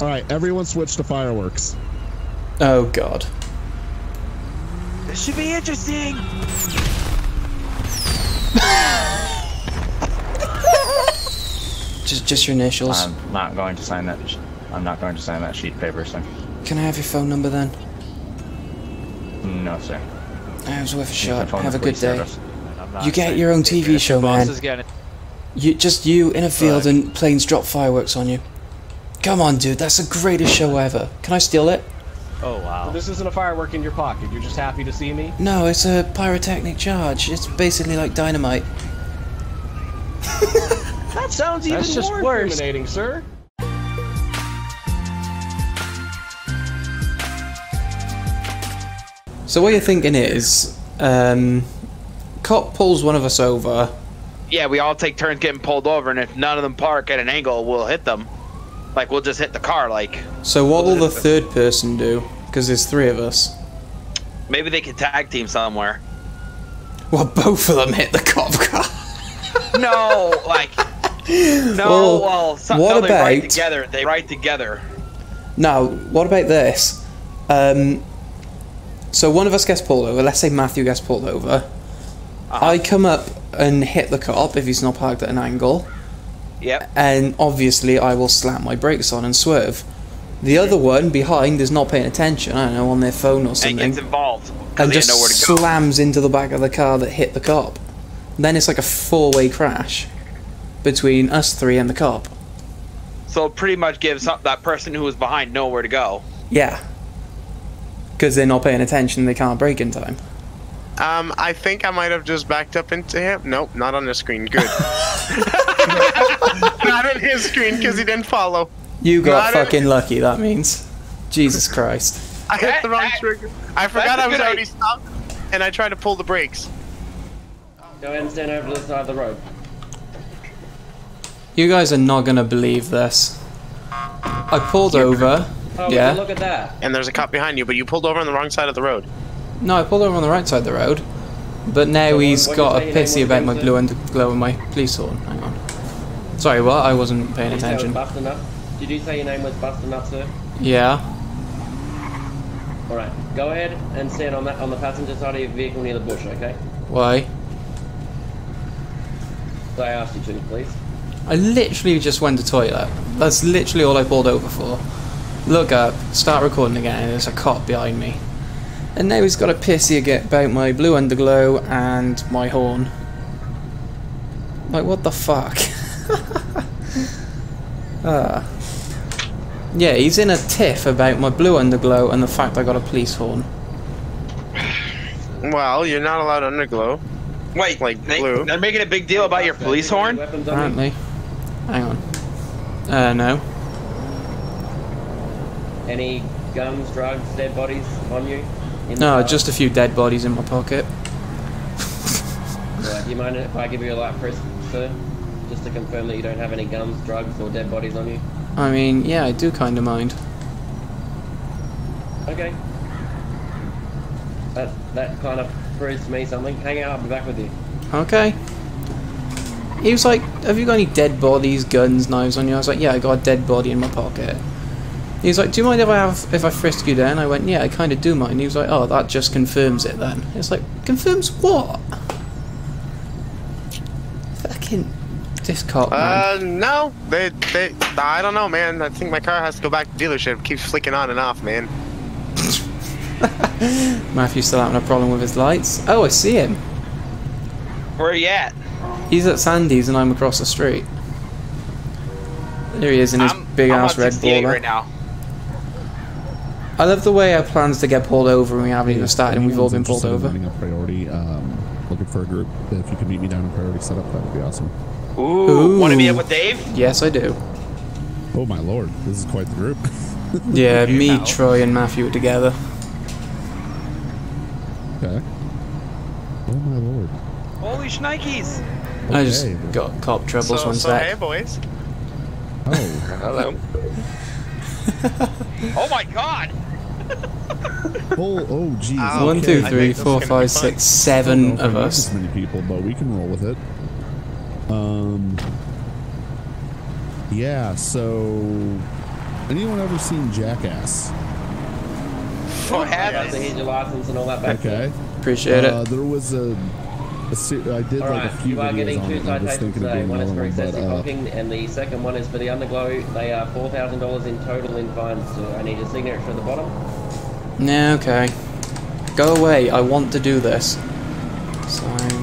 All right, everyone switch to fireworks. Oh god. This should be interesting. Just just your initials. I'm not going to sign that. I'm not going to sign that sheet of paper, sir. Can I have your phone number then? No, sir. That was worth a shot. Have a good day. service. I'm not You get your own TV show, man. You just you in a field and planes drop fireworks on you. Come on, dude. That's the greatest show ever. Can I steal it? Oh wow. This isn't a firework in your pocket. You're just happy to see me. No, it's a pyrotechnic charge. It's basically like dynamite. That sounds even That's just more worse. incriminating, sir. So what you're thinking is, um, cop pulls one of us over. Yeah, we all take turns getting pulled over, and if none of them park at an angle, we'll hit them. Like we'll just hit the car. Like So what will the third person do? Because there's three of us. maybe they can tag team somewhere. Well, both of them hit the cop car. No, like no. Well, Well, some, what no, they ride together. They ride together. Now, what about this? Um, so one of us gets pulled over. Let's say Matthew gets pulled over. I come up and hit the cop if he's not parked at an angle, Yep. and obviously I will slam my brakes on and swerve. The other one behind is not paying attention. I don't know on their phone or something. And something, gets involved and just know where to go. slams into the back of the car that hit the cop. Then it's like a four-way crash between us three and the cop. So it pretty much gives some- that person who was behind nowhere to go. Yeah, because they're not paying attention. They can't brake in time. Um, I think I might have just backed up into him. Nope, not on the screen. Good. not on his screen because he didn't follow. You got Not a- fucking lucky, that means. Jesus Christ. I hit the wrong That- trigger. I forgot a I was already idea. stopped, and I tried to pull the brakes. Go ahead and stand over to the side of the road. You guys are not gonna believe this. I pulled over. Oh, Yeah. look at that. And there's a cop behind you, but you pulled over on the wrong side of the road. No, I pulled over on the right side of the road. But now So he's what- what got a say your name pissy about my blue sir? and glow and my police horn. Hang on. Sorry, what? I wasn't paying Did you say it was attention. Buster Did you say your name was Buster Nut, sir? Yeah. All right. Go ahead and stand on that on the passenger side of your vehicle near the bush, okay? Why? So I asked you to, please. I literally just went to toilet. That's literally all I pulled over for. Look up, start recording again, and there's a cop behind me. And now he's got a pissy again about my blue underglow and my horn. Like, what the fuck? Ah. Yeah, he's in a tiff about my blue underglow and the fact I got a police horn. Well, you're not allowed underglow. Wait, Like they, blue. they're making a big deal about your police horn. Weapons on you? Apparently. Hang on. Uh, no. Any guns, drugs, dead bodies on you? No, car? just a few dead bodies in my pocket. Right, do you mind if I give you a light press, sir? Just to confirm that you don't have any guns, drugs, or dead bodies on you? I mean, yeah, I do kind of mind. Okay. That that kind of proves to me something. Hang out, I'll be back with you. Okay. He was like, Have you got any dead bodies, guns, knives on you? I was like, Yeah, I got a dead body in my pocket. He was like, Do you mind if I have if I frisk you then? I went, Yeah, I kinda do mind. He was like, Oh, that just confirms it then. It's like, confirms what? Fucking this cop man. Uh, no, they, they, I don't know, man. I think my car has to go back to dealership. It keeps flicking on and off, man. Matthew's still having a problem with his lights. Oh, I see him. Where are you at? He's at Sandy's and I'm across the street. There he is in his I'm, big I'm ass on red 68 baller. right now. I love the way our plans to get pulled over and we haven't even started and we've all been pulled over. Running a priority, um, looking for a group. If you could meet me down in priority setup, that would be awesome. Ooh, want to meet Ooh. up with Dave? Yes, I do. Oh my lord, this is quite the group. Yeah, me, know. Troy, and Matthew are together. okay. Oh my lord. Holy shnikes! I just got cop troubles So, one so sec. hey, boys. Oh, Hello. oh my god! oh, oh, geez. Ow. Ah, one, okay. two, I three, think this four, is gonna be five, fun. six, I don't seven of us. This many people, but we can roll with it. Um. Yeah. So anyone ever seen Jackass? For I have to heavens. hear your license and all that back. Okay. Appreciate Uh, it. there was a, a I did All like right, a few you are videos getting on two it. and I was citations thinking of today. doing One is another for one, but excessive uh, honking, and the second one is for the underglow. They are four thousand dollars in total in fines. So I need your signature at the bottom. Nah, okay. Go away. I want to do this. Signs.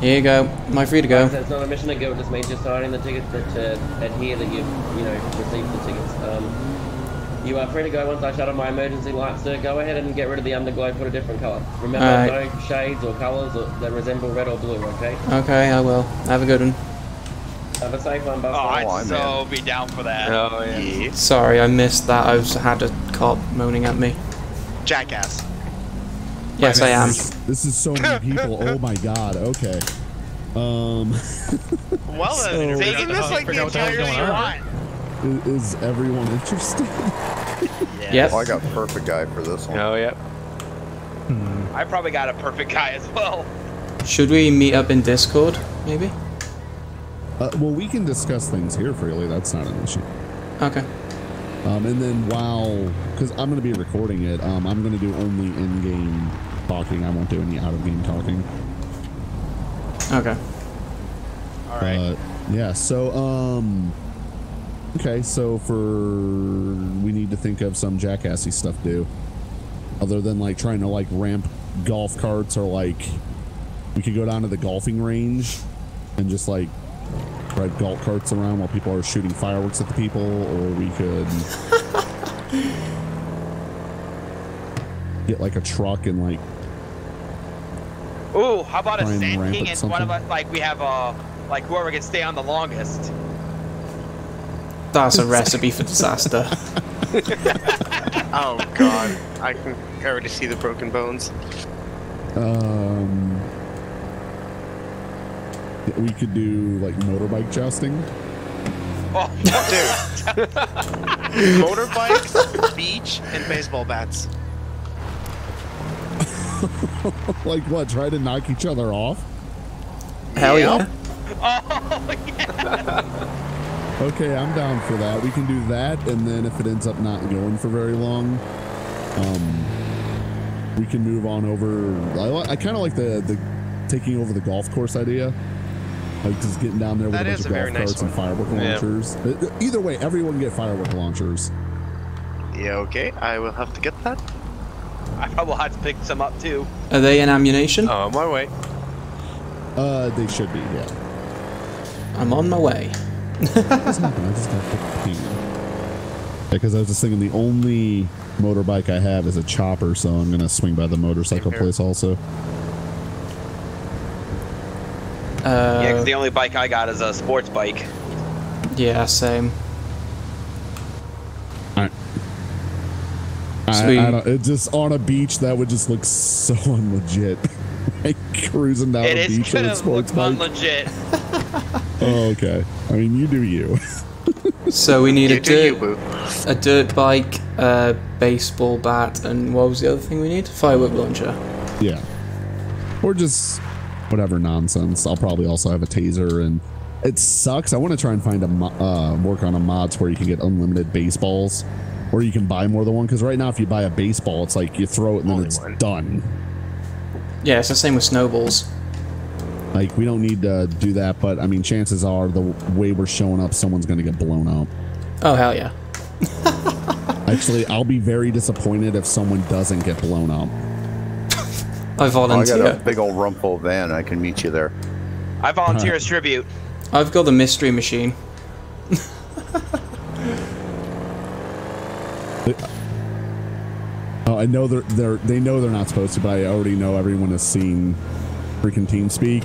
Here you go. Am I free to go? So it's not a mission to go. It just means you're signing the ticket that to adhere that you've you know received the tickets. Um, you are free to go once I shut off my emergency lights, sir. Go ahead and get rid of the underglow. Put a different colour. Remember, Alright. no shades or colours or, that resemble red or blue. Okay. Okay, I will. Have a good one. Have a safe one, Oh, Buster. I'd I'm so be down for that. Oh yeah. Sorry, I missed that. I was, had a cop moaning at me. Jackass. Yes, I am. This, this is so many people. Oh my god. Okay. Um, Well, then, So- taking this like the entire year on. is everyone interested? Yep. Oh, I got perfect guy for this one. Oh yeah. I probably got a perfect guy as well. Should we meet up in Discord, maybe? Uh, well, we can discuss things here freely. That's not an issue. Okay. Um, and then while, because I'm going to be recording it, um, I'm going to do only in-game talking. I won't do any out-of-game talking. Okay. All right. Uh, yeah. So, um, okay. So for we need to think of some jackassy stuff to do, other than like trying to like ramp golf carts or like we could go down to the golfing range and just like ride golf carts around while people are shooting fireworks at the people, or we could get like a truck and like Ooh, how about a Try and Sand King and one of us, like, we have, uh, like, whoever can stay on the longest. That's a recipe for disaster. Oh god, I can already see the broken bones. Um, we could do like motorbike jousting. Oh, Dude. Motorbikes, beach, and baseball bats. like what? Try to knock each other off? Hell yeah. oh, yeah. Okay, I'm down for that. We can do that, and then if it ends up not going for very long, um, we can move on over. I, I kind of like the the taking over the golf course idea. Like just getting down there with That a bunch of a golf very nice carts and firework launchers. Uh, Either way, everyone get firework launchers. Yeah, okay. I will have to get that. I probably will have to pick some up, too. Are they in ammunition? Oh, my way. Uh, they should be. Yeah. I'm on my way. What's happening? I just got picked ping. Because I was just thinking the only motorbike I have is a chopper, so I'm gonna swing by the motorcycle place also. Uh, Yeah, 'cause the only bike I got is a sports bike. yeah, same. I, Sweet. I don't, it just on a beach that would just look so unlegit. like cruising down It a beach on a sports look bike. unlegit. Oh, okay. I mean, you do you. So we need You a do you, dirt, a dirt bike, a baseball bat, and what was the other thing we need? Firework launcher. yeah. Or just whatever nonsense. I'll probably also have a taser, and it sucks. I want to try and find a mo- uh, work on a mods where you can get unlimited baseballs, or you can buy more than one. Because right now, if you buy a baseball, it's like you throw it and then Only it's one. done. Yeah, it's the same with snowballs. Like we don't need to do that, but I mean, chances are the way we're showing up, someone's going to get blown up. Oh hell yeah. Actually, I'll be very disappointed if someone doesn't get blown up. I Oh, I volunteer. got a big old Rumpo van. I can meet you there. I volunteer as tribute. I've got the mystery machine. Oh, I know they're they're they know they're not supposed to, but I already know everyone has seen freaking Team Speak.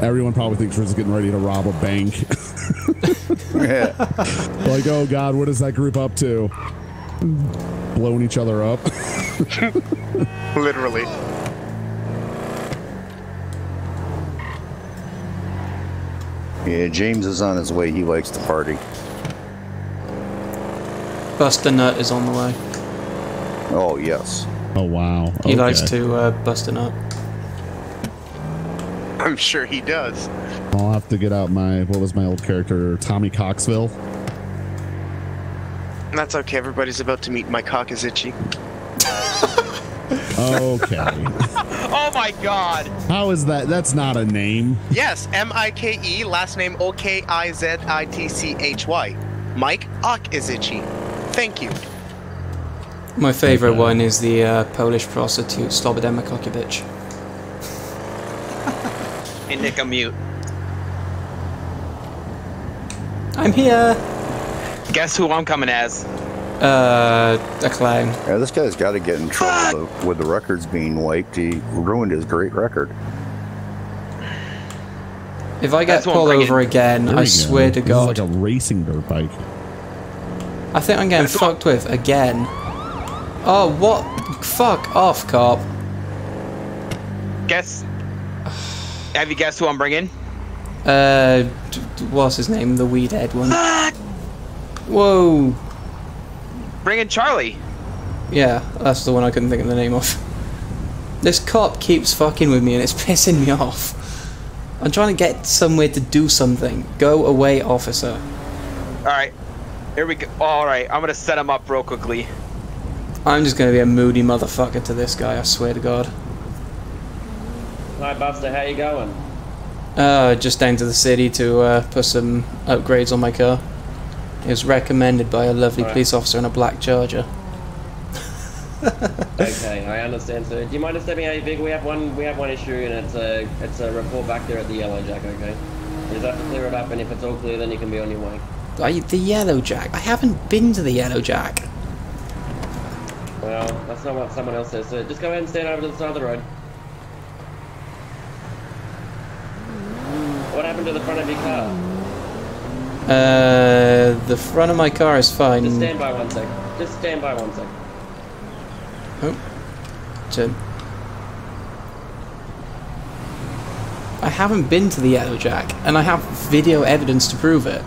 Everyone probably thinks we're just getting ready to rob a bank. Yeah. like, oh god, what is that group up to? Blowing each other up. Literally. Yeah, James is on his way. He likes to party. Buster Nut is on the way. Oh, yes. oh wow. He likes to uh, bust a nut. I'm sure he does. I'll have to get out my what was my old character, Tommy Coxville. That's okay. Everybody's about to meet my cock is itchy. Okay. Oh my god! How is that? That's not a name. Yes, M I K E, last name O K I Z I T C H Y. Mike Ock is itchy. Thank you. My favourite one is the uh, Polish prostitute Slobodan Makokiewicz. Hey, Nick, I'm mute. I'm here! Guess who I'm coming as? Uh, a clown. Yeah, this guy's got to get in trouble with- with the records being wiped. He ruined his great record. If I get That's pulled bringing. over again, There I we go. swear to This is God. like a racing dirt bike. I think I'm getting That's fucked with again. Oh, what? Fuck off, cop. Guess. Have you guessed who I'm bringing? Uh, d- d- what's his name? The weed head one. Whoa. Bringing Charlie. Yeah, that's the one I couldn't think of the name of. This cop keeps fucking with me and it's pissing me off. I'm trying to get somewhere to do something. Go away, officer. All right. Here we go. All right. I'm gonna set him up real quickly. I'm just gonna be a moody motherfucker to this guy, I swear to God. Hi, Buster. How you going? Uh, just down to the city to uh, put some upgrades on my car. It was recommended by a lovely Alright. police officer in a black Charger. Okay, I understand, sir. Do you mind just stepping out vehicle? We have one. We have one issue, and it's a it's a report back there at the Yellow Jack. Okay. You just have to clear it up, and if it's all clear, then you can be on your way. I, the Yellow Jack. I haven't been to the Yellow Jack. Well, that's not what someone else says. So just go ahead and stand over to the side of the road. What happened to the front of your car? Uh, the front of my car is fine. Just stand by one sec. Just stand by one sec. Oh. to- I haven't been to the Yellow Jack, and I have video evidence to prove it.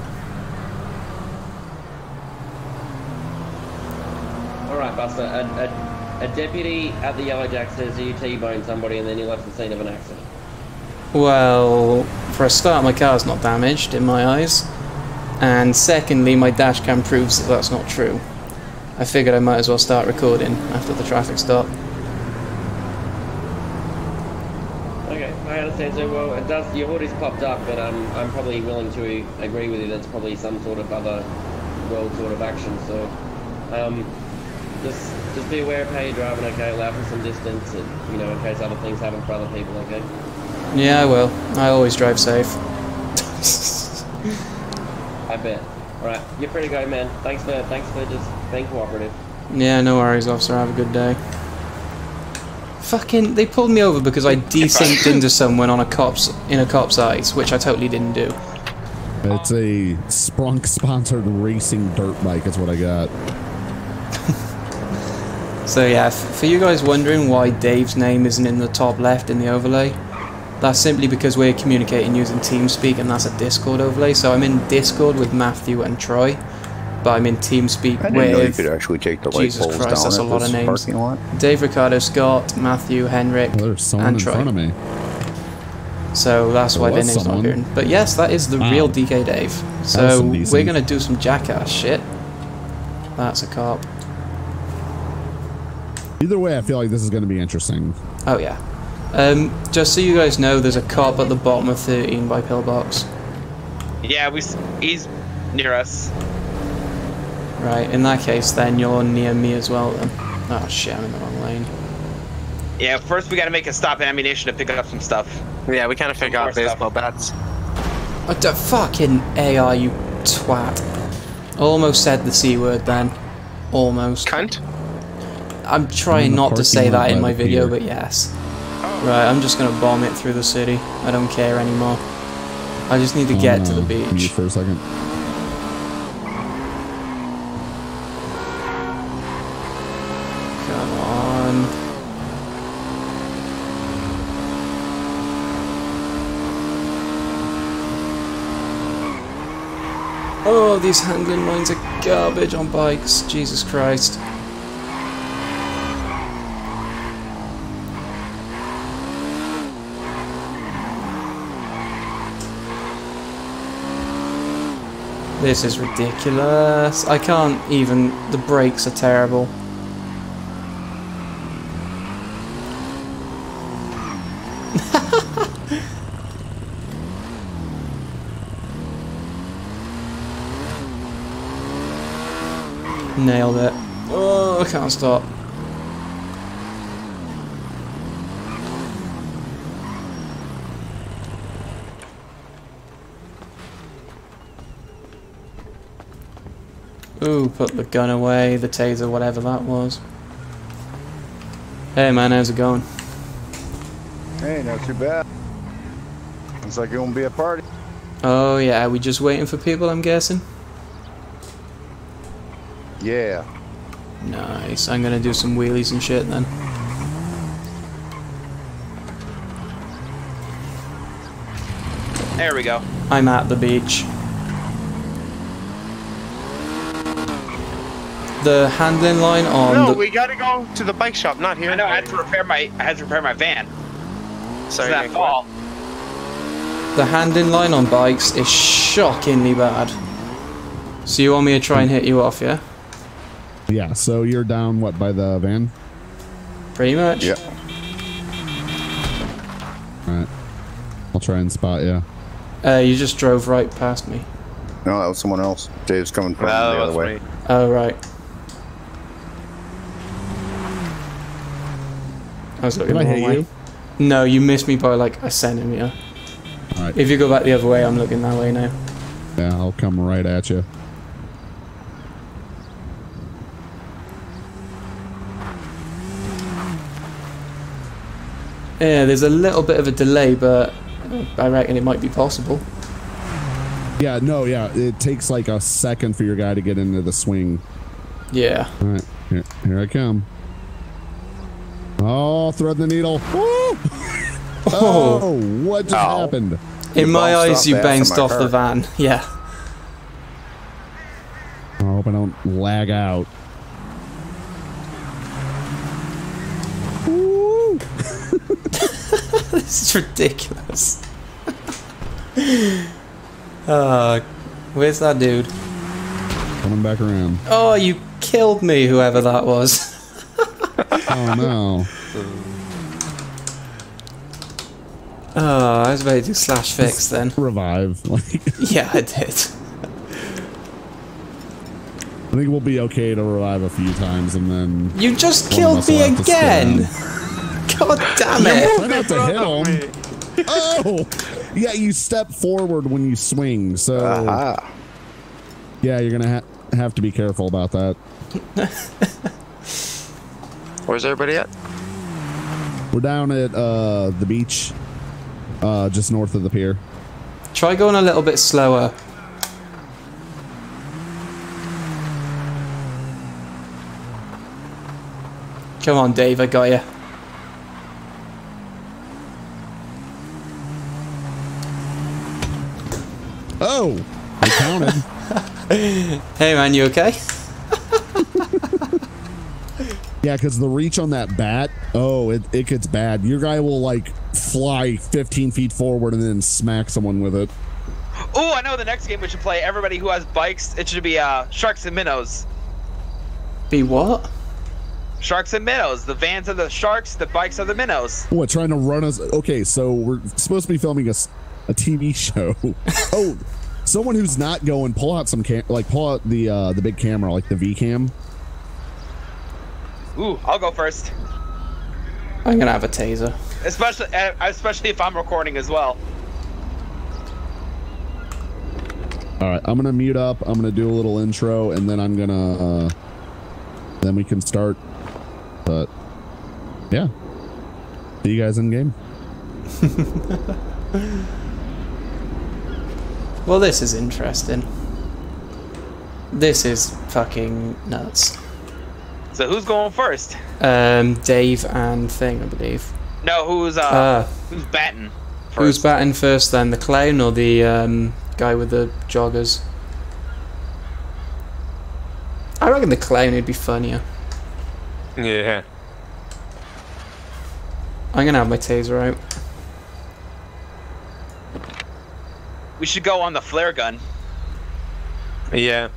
All right, Buster. A, a, a deputy at the Yellow Jack says you T-boned somebody, and then you left the scene of an accident. Well, for a start, my car's not damaged in my eyes, and secondly, my dash cam proves that that's not true. I figured I might as well start recording after the traffic stop. Okay, I understand. So, well, it does. Your hood is popped up, but um, I'm probably willing to agree with you. That's probably some sort of other world sort of action. So, um, just just be aware of how you're driving. Okay, allow for some distance, and, you know, in case other things happen for other people. Okay. Yeah, I will. I always drive safe. I bet. All right, you're free to go, man. Thanks for thanks for just being cooperative. Yeah, no worries, officer. Have a good day. Fucking, they pulled me over because I desynced into someone on a cop's in a cop's eyes, which I totally didn't do. It's a Sprunk sponsored racing dirt bike. That's what I got. So yeah, f- for you guys wondering why Dave's name isn't in the top left in the overlay, that's simply because we're communicating using TeamSpeak and that's a Discord overlay. So I'm in Discord with Matthew and Troy, but I'm in TeamSpeak I didn't know you could actually take the light Jesus poles Christ, down that's a lot of names. lot. Dave, Ricardo, Scott, Matthew, Henrik, Well, there's someone and in Troy. front of me. So that's There why their was name's not someone. appearing. But yes, that is the Wow. real DK Dave. So we're gonna do some jackass shit. That's a cop. Either way, I feel like this is going to be interesting. Oh yeah. Um, just so you guys know, there's a cop at the bottom of 13 by Pillbox. Yeah, we. He's near us. Right, in that case, then you're near me as well then. Oh shit, I'm in the wrong lane. Yeah. First, we gotta make a stop at ammunition to pick up some stuff. Yeah, we kind of figured More out stuff. baseball bats. What the fucking AI, you twat. Almost said the C word then. Almost. Cunt. I'm I'm trying not to say that in my video, pier. but yes. Right, I'm just gonna bomb it through the city. I don't care anymore. I just need to get to the beach. for a second. Come on. Oh, these handling lines are garbage on bikes. Jesus Christ. This is ridiculous. I can't even. The brakes are terrible. Nailed it. Oh, I can't stop. Ooh, put the gun away, the taser, whatever that was. Hey man, how's it going? Hey, not too bad. Looks like it won't be a party. Oh yeah, we just waiting for people, I'm guessing? Yeah. Nice, I'm gonna do some wheelies and shit then. There we go. I'm at the beach. The handling line on No, the... we gotta go to the bike shop, not here. I know I had to repair my I had to repair my van. Sorry, Sorry, that Nick. fall. The handling line on bikes is shockingly bad. So you want me to try and hit you off, yeah? Yeah, so you're down what by the van? Pretty much. Yeah. Alright. I'll try and spot you. Uh, you just drove right past me. No, that was someone else. Dave's coming from That the other way. me. Oh, right. I was looking Did I the wrong hit way. you? No, you missed me by like a centimeter. If you go back the other way, I'm looking that way now. Yeah, I'll come right at you. Yeah, there's a little bit of a delay, but I reckon it might be possible. Yeah, no, yeah. It takes like a second for your guy to get into the swing. Yeah. Alright, here, here I come. Oh, thread the needle. Woo! Oh, what just Ow. happened? In my eyes, you the bounced my off the van. Yeah. I hope I don't lag out. This is ridiculous. uh, where's that dude? Coming back around. Oh, you killed me, whoever that was. Oh no. Oh, I was about to do slash fix then. Revive. Like Yeah, I did. I think we'll be okay to revive a few times and then You just killed me have to stay again. God damn it. try not to hit him. Oh! Yeah, you step forward when you swing, so Aha. yeah, you're gonna ha- have to be careful about that. Where's everybody at? We're down at uh, the beach, uh, just north of the pier. Try going a little bit slower. Come on, Dave, I got you. Oh, I counted. Hey man, you okay? Yeah, because the reach on that bat, oh, it, it gets bad. Your guy will like fly 15 feet forward and then smack someone with it. Oh, I know the next game we should play. Everybody who has bikes, it should be uh, Sharks and Minnows. Be what? Sharks and Minnows. The vans are the Sharks, the bikes are the Minnows. What, trying to run us? Okay, so we're supposed to be filming a, a TV show. oh, someone who's not going, pull out some cam, like pull out the uh, the big camera, like the V cam. Ooh, I'll go first. I'm gonna have a taser. Especially, uh, especially if I'm recording as well. All right, I'm gonna mute up. I'm gonna do a little intro, and then I'm gonna, uh, then we can start. But yeah, see you guys in game. Well, this is interesting. This is fucking nuts. So who's going first? Um, Dave and Thing, I believe. No, who's uh, Uh, who's batting? who's batting first then, the clown or the um, guy with the joggers? I reckon the clown would be funnier. Yeah. I'm gonna have my taser out. We should go on the flare gun. Yeah.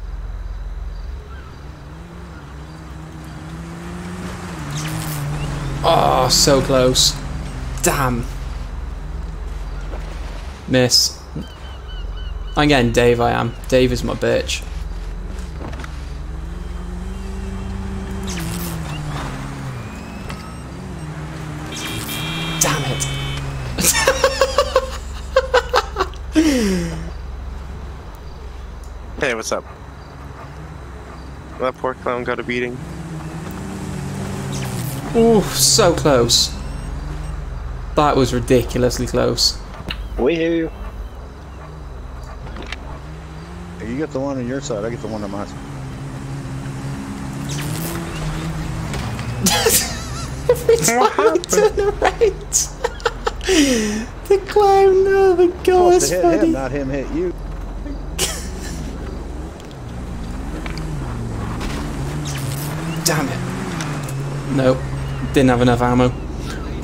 So close. Damn. Miss. I'm getting Dave, I am. Dave is my bitch. Damn it. Hey, what's up? That poor clown got a beating. Ooh, so close. That was ridiculously close. We hear you. You get the one on your side, I get the one on my side. Every time I turn around. the clown, oh my god, Supposed it's hit funny. him, not him hit you. Damn it. Nope. Didn't have enough ammo.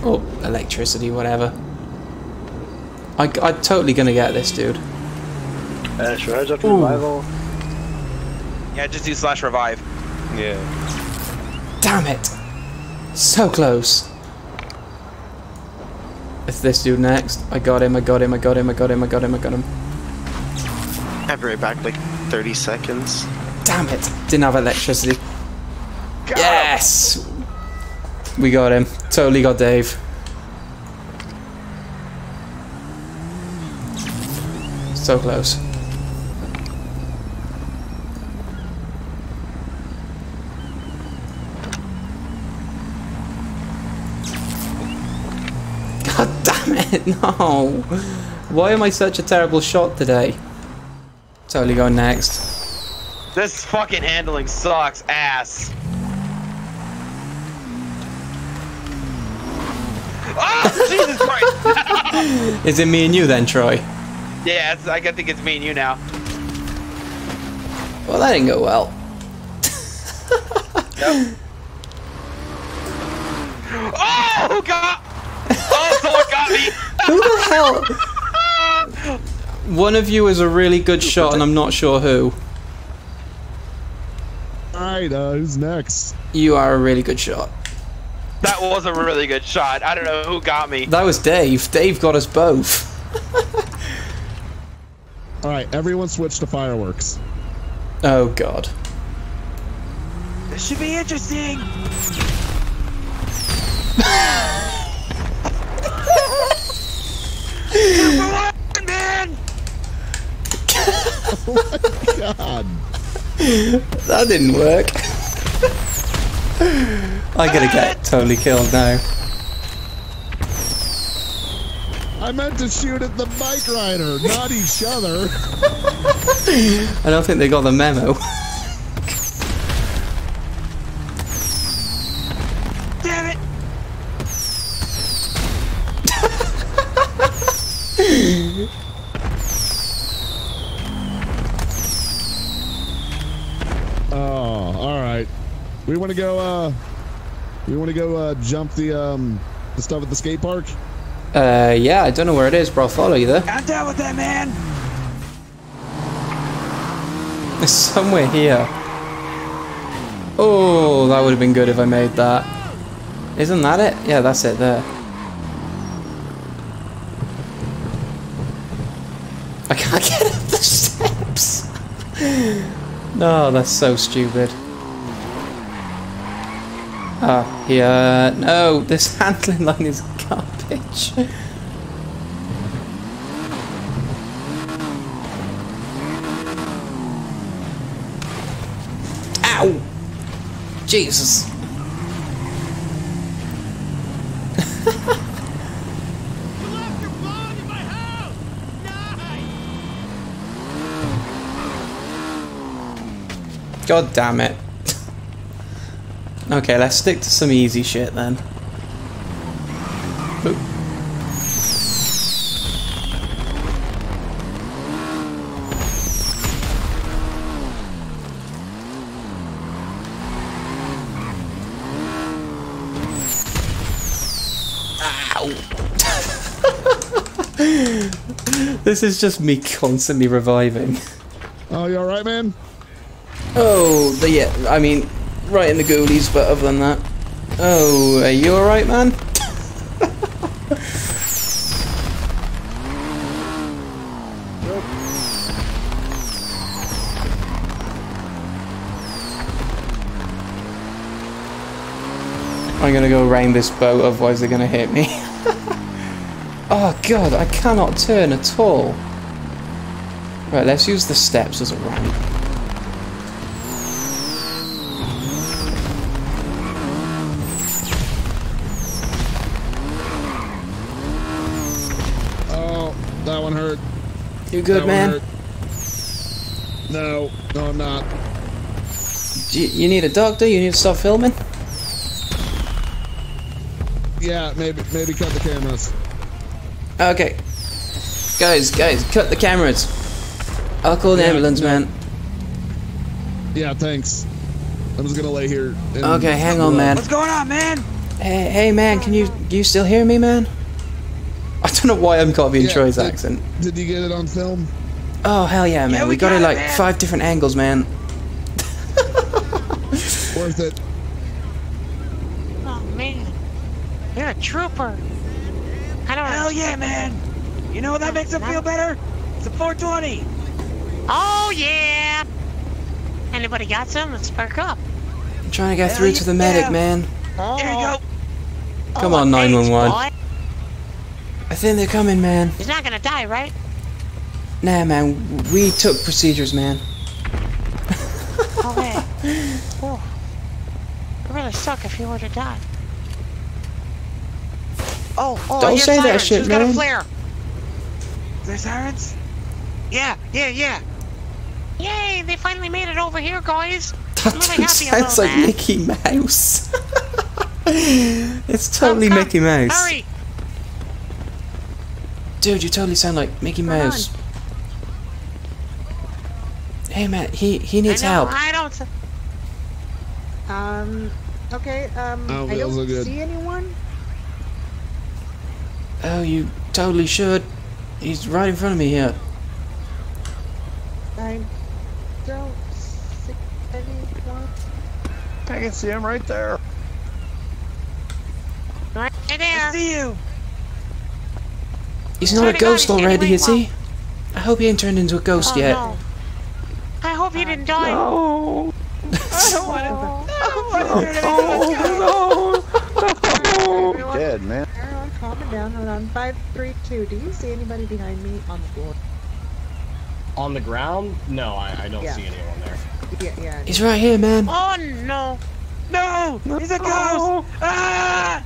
Or electricity, whatever. I, I'm totally gonna get this, dude. Uh, Shards up revival. Yeah, just do slash revive. Yeah. Damn it! So close. It's this dude next. I got him, I got him, I got him, I got him, I got him, I got him. I'll be right back, like 30 seconds. Damn it! Didn't have electricity. Yes! We got him. Totally got Dave. So close. God damn it, no! Why am I such a terrible shot today? Totally going next. This fucking handling sucks ass. Oh, Jesus Christ! Is it me and you then, Troy? yeah, it's, I think it's me and you now. Well, that didn't go well. Oh, God! Oh, someone got me! Who the hell? One of you is a really good shot, and I'm not sure who. All right, uh, who's next? You are a really good shot. That was a really good shot. I don't know who got me. That was Dave. Dave got us both. All right, everyone switch to fireworks. Oh god. This should be interesting. Oh, man! God. That didn't work. I gotta get totally killed now. I meant to shoot at the bike rider, not each other. I don't think they got the memo. Damn it! We want to go. uh We want to go uh jump the um the stuff at the skate park. Uh, yeah, I don't know where it is, but I'll follow you there. I'm down with that, man! It's somewhere here. Oh, that would have been good if I made that. Isn't that it? Yeah, that's it there. I can't get up the steps. no, that's so stupid. Ah, yeah. No, this handling line is garbage. Ow! Jesus. God damn it. Okay, let's stick to some easy shit then. Oop. this is just me constantly reviving. Oh, you all right, man? Oh, the, yeah, I mean, right in the ghoulies, but other than that. Oh, are you alright, man? I'm gonna go around this boat, otherwise they're gonna hit me. oh god, I cannot turn at all. Right, let's use the steps as a ramp. Oh, that one hurt. You That good, man? No, no, I'm not. Do you, you need a doctor? You need to stop filming? Yeah, maybe maybe cut the cameras. Okay. Guys, guys, cut the cameras. I'll call the Yeah, ambulance, no. man. Yeah, thanks. I'm just gonna lay here. Okay, hang on, man. What's going on, man? Hey, hey, man, can you you still hear me, man? I don't know why I'm copying Yeah, Troy's did- accent. Did you get it on film? Oh hell yeah, man! Yeah, we, we got, got it it, like man. five different angles, man. Worth it. Oh man, you're a trooper. I don't. Hell yeah, man. You know what that makes it feel better? It's a 420. Oh yeah. Anybody got some? Let's spark up. I'm trying to get Hell through to the medic, man. Oh. Here you go. Come oh, on, thanks, 911. Boy. I think they're coming, man. He's not gonna die, right? Nah, man, we took procedures, man. Oh man. oh. It really suck if he were to die. Oh, oh! I Don't hear say that sirens. shit, Who's got a man. flare? Is there sirens? Yeah, yeah, yeah. Yay! They finally made it over here, guys. That I'm really happy sounds about like that. Mickey Mouse. it's totally Come, come, Mickey Mouse. Hurry! Dude, you totally sound like Mickey Mouse. Hey, man, he he needs I know, help. I don't. Um, okay, um, Oh, I don't good. see anyone. Oh, you totally should. He's right in front of me here. I don't see anyone. I can see him right there. Right I there. see you. He's not a ghost already, right is he? I hope he ain't turned into a ghost Oh, yet. no. I hope he didn't die. No. I don't want to. I don't want Dead, man. everyone, calm down. Hold on. Five, three, two. Do you see anybody behind me on the floor? On the ground? No, I, I don't Yeah. see anyone there. Yeah, yeah. He's right here, man. Oh no. No, he's a ghost. Ah!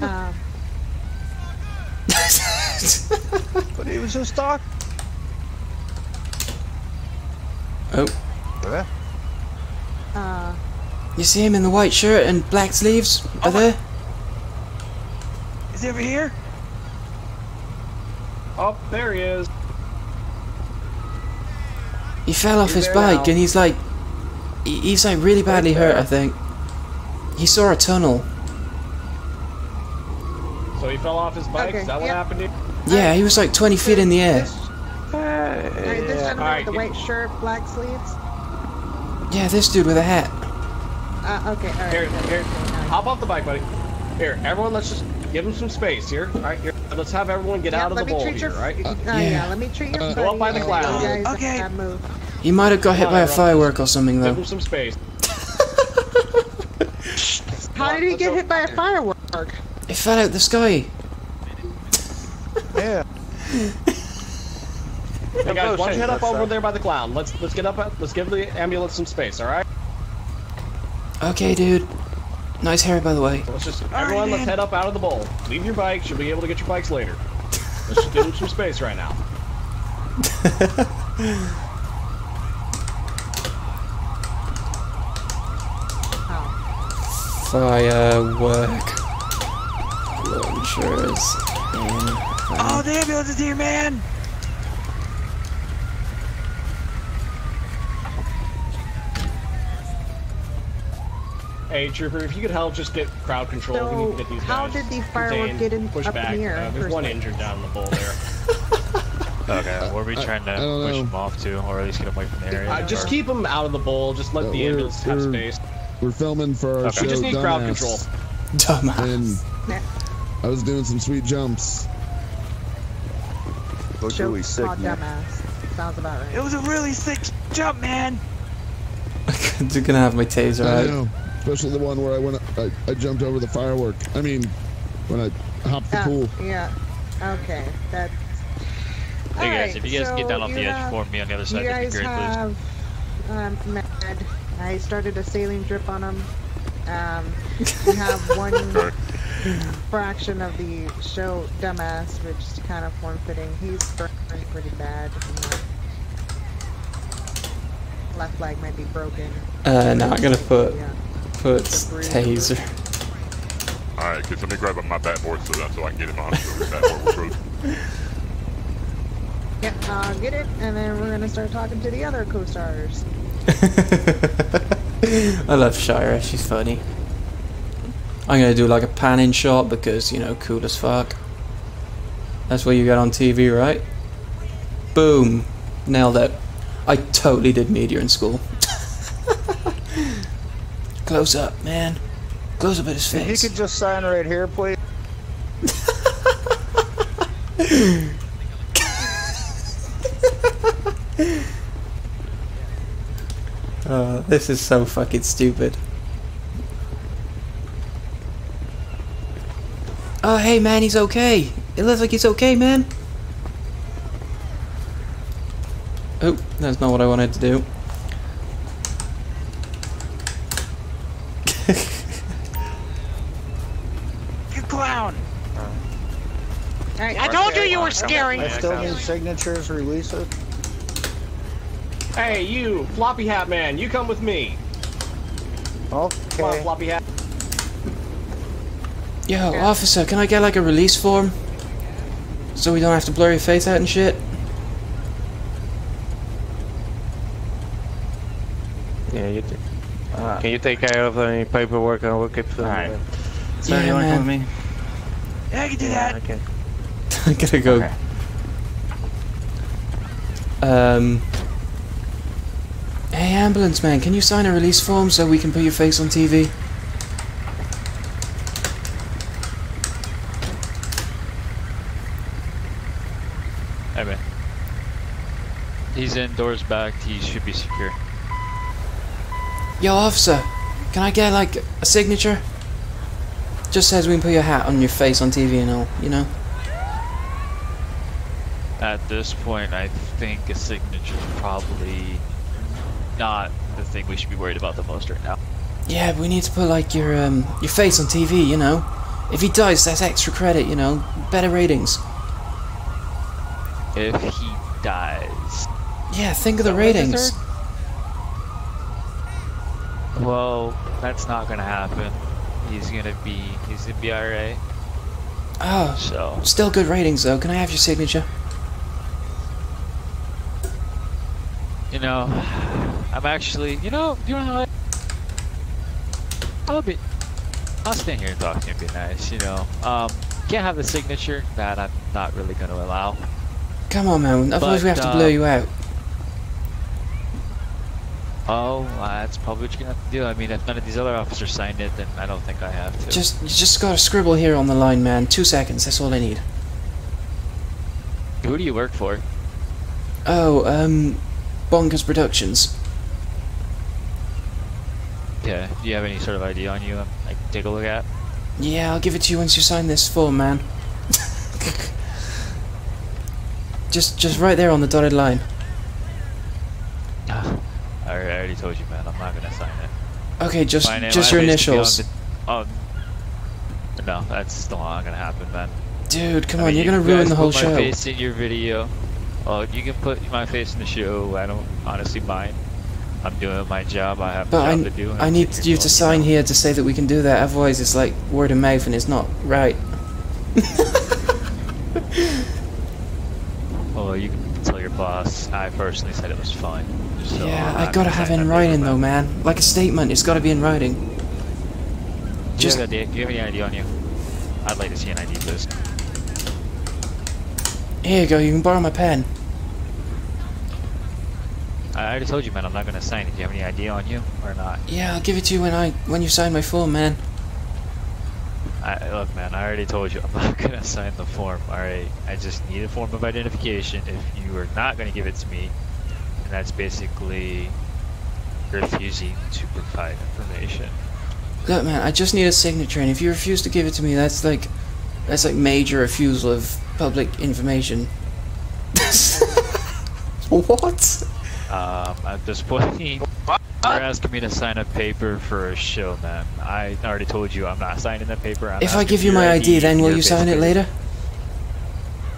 Um, But he was just talking. oh, Yeah. uh, you see him in the white shirt and black sleeves? Oh Are there? Is he over here? Oh, there he is. He fell off He's his bike now. and he's like, he's like really badly hurt, I think. He saw a tunnel. So he fell off his bike. Okay, Is that what yep. happened to you? Yeah, he was like 20 feet in the air. this, alright, this gentleman Alright, with the white shirt, black sleeves. Yeah, this dude with a hat. Uh, okay, alright. Here, here. Hop off the bike, buddy. Here, everyone, let's just give him some space here. All right, here. Let's have everyone get Yeah, out of the bowl here, your, all right? uh, Yeah. yeah. let me treat your Uh, buddy. Go up by the and cloud. you Okay. uh. He might have got hit by a firework or something though. Give him some space. How did he get hit by a firework? It fell out the sky. Yeah. Hey guys, why don't you head up over there by the clown? Let's let's get up. Let's give the ambulance some space, all right? Okay, dude. Nice hair, by the way. Let's just everyone, let's head up out of the bowl. Leave your bikes. You'll be able to get your bikes later. Let's just give them some space right now. Firework launchers in. Oh, the ambulance is here, man. Hey, Trooper, if you could help just get crowd control, we need to get these how guys did the firework get in- pushed up in back. the air Uh, there's one injured down in the bowl there. Okay, where are we trying to push know. him off to, or at least get him away from the area? Uh, just or- keep him out of the bowl. Just let Uh, the we're- ambulance have we're- space. We're filming for our Okay. show. We just need crowd control. Dumbass. And I was doing some sweet jumps. Look Show who he's sick, man. dumbass. Sounds about right. was a really sick jump, man. They're gonna have my taser I out. know, especially the one where I went, I, I jumped over the firework. I mean, when I hopped the Ah, pool. Yeah. Okay. That's. Hey guys, Alright, if you guys so get down off the edge, have- form me on the other side. You That'd be guys great, please. have um, mad. I started a saline drip on him. Um, you have one fraction of the show dumbass, which is kind of form-fitting. He's burned pretty bad. Left leg might be broken. Uh, now I'm gonna put Yeah. put taser. Alright, kids, let me grab up my backboard so that so I can get in the hospital. Backboard with Bruce. Yeah, I'll get it, and then we're gonna start talking to the other co-stars. I love Shira, she's funny. I'm gonna do like a panning shot because, you know, cool as fuck. That's what you get on TV, right? Boom. Nailed it. I totally did media in school. Close up, man. Close up at his If you face. could just sign right here, please. Uh, this is so fucking stupid. Oh, hey man, he's okay. It looks like he's okay, man. Oh, that's not what I wanted to do. You clown. Alright, I told you you were scary. I still need signatures. Release it. Hey, you, floppy hat man, you come with me. Come on, floppy hat. Yo, officer, can I get like a release form? So we don't have to blur your face out and shit? Yeah, you. T- Can you take care of any paperwork and we'll get to Alright. Yeah, Sir, you want to come with me? Yeah, I can do that. okay. I gotta go. Okay. Um. Hey, ambulance man, can you sign a release form so we can put your face on TV? Hey man. He's indoors back. He should be secure. Yo, officer, can I get like a signature? Just says we can put your hat on your face on TV and all, you know? At this point, I think a signature is probably not the thing we should be worried about the most right now. Yeah, but we need to put like your um your face on TV, you know? If he dies, that's extra credit, you know? Better ratings. If he dies, Yeah, think of the What is ratings. sir? well, that's not gonna happen. He's gonna be, he's gonna be alright. Oh, So, still good ratings though. Can I have your signature? you know, I'm actually, you know, you know what? I'll be, I'll stand here and talk to you and be nice, you know. Um, can't have the signature, that I'm not really gonna allow. Come on, man. Otherwise, But, we have to uh, blow you out. Oh, uh, that's probably what you're gonna have to do. I mean, if none of these other officers signed it, then I don't think I have to. Just, you just gotta scribble here on the line, man. Two seconds. That's all I need. Who do you work for? Oh, um, Bonkers Productions. Yeah, do you have any sort of ID on you I can take a look at? Yeah, I'll give it to you once you sign this form, man. just, just right there on the dotted line. I already told you, man. I'm not gonna sign it. Okay, just, name- just your face could be on initials. the- um, no, that's still not gonna happen, man. Dude, come I on, mean, you're you gonna ruin the whole put show. My face in your video. Oh, you can put my face in the show. I don't honestly mind. I'm doing my job. I have But a I, job to do. and I need you to sign here to say that we can do that. Otherwise, it's like word of mouth, and it's not right. Well, you can tell your boss. I personally said it was fine. So yeah, I gotta have it in writing though, man. Like a statement. It's gotta be in writing. Do you, Just have ID, do you have any ID on you? I'd like to see an ID, please. here you go. You can borrow my pen. I already told you, man. I'm not gonna sign it. Do you have any idea on you or not? Yeah, I'll give it to you when I when you sign my form, man. I, look, man. I already told you I'm not gonna sign the form. All right. I just need a form of identification. If you are not gonna give it to me, and that's basically refusing to provide information. Look, man, I just need a signature, and if you refuse to give it to me, that's like that's like major refusal of public information. what? Um, at this point, you're asking me to sign a paper for a show, man. I already told you I'm not signing that paper. I'm if I give you my ID, then will You're you sign it later?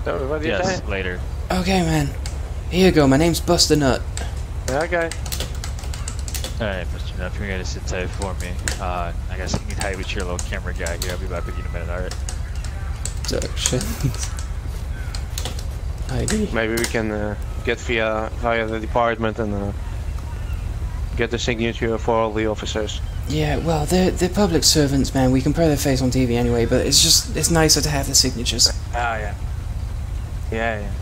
what did you Yes, say? later. Okay, man. Here you go. My name's Buster Nut. Okay. Alright, Mr. Nuff, you're gonna sit tight for me. Uh, I guess you can hide with your little camera guy here. I'll be back with you in a minute, alright? Directions. ID. Maybe we can uh, get via via the department and uh, get the signature for all the officers. Yeah, well, they're they're public servants, man. We can put their face on TV anyway, but it's just it's nicer to have the signatures. Ah, yeah. Yeah, yeah.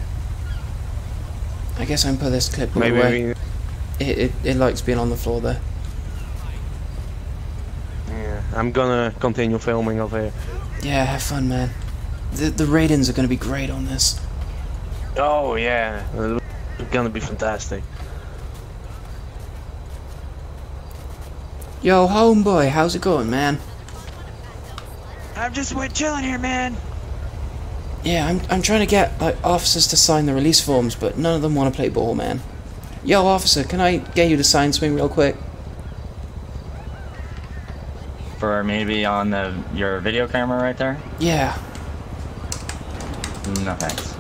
I guess I can put this clip Maybe away. we. It, it it likes being on the floor there. Yeah, I'm gonna continue filming over here. Yeah, have fun, man. The the ratings are gonna be great on this. Oh yeah, it's gonna be fantastic. Yo, homeboy, how's it going, man? I'm just we're chilling here, man. Yeah, I'm I'm trying to get like officers to sign the release forms, but none of them want to play ball, man. Yo, officer, can I get you to sign swing real quick? For maybe on the your video camera right there? Yeah. No thanks.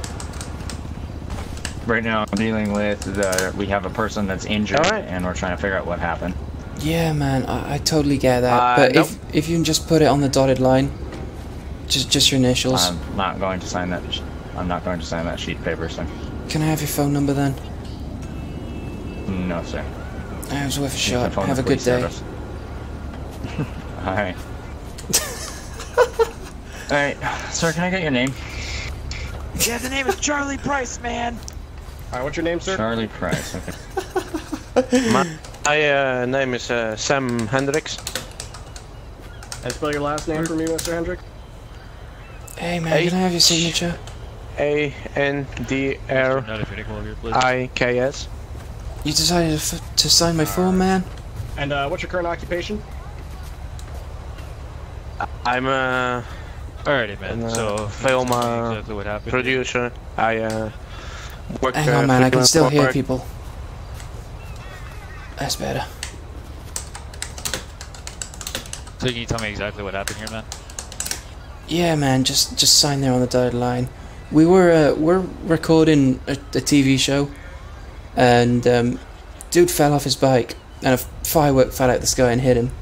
Right now I'm dealing with the we have a person that's injured Alright. and we're trying to figure out what happened. Yeah, man, I, I totally get that. Uh, but nope. if if you can just put it on the dotted line, just just your initials. I'm not going to sign that I'm not going to sign that sheet of paper, sir. Can I have your phone number then? No, sir. That was worth a shot. phone Have a good day. service. Alright. Alright, sir, can I get your name? Yeah, the name is Charlie Price, man. Alright, what's your name, sir? Charlie Price, okay. My, my uh, name is uh, Sam Hendricks. And spell your last name for me, Mr. Hendrick. Hey, man, can I have your signature? A N D R Not if you're Nicole here, please. I K S. You decided to, f- to sign my form, man? And uh, what's your current occupation? I'm a Alrighty, man. Uh, so, film, uh, exactly what happened. producer. I uh, work. Hang uh, on, man, I can still hear work. people. That's better. So can you tell me exactly what happened here, man? Yeah, man, just just sign there on the dotted line. We were uh, we're recording a, a TV show, and um, dude fell off his bike, and a firework fell out of the sky and hit him.